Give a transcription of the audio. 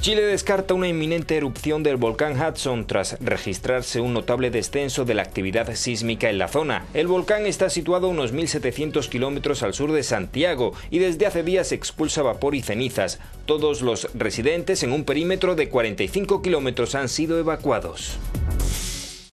Chile descarta una inminente erupción del volcán Hudson tras registrarse un notable descenso de la actividad sísmica en la zona. El volcán está situado a unos 1.700 kilómetros al sur de Santiago y desde hace días expulsa vapor y cenizas. Todos los residentes en un perímetro de 45 kilómetros han sido evacuados.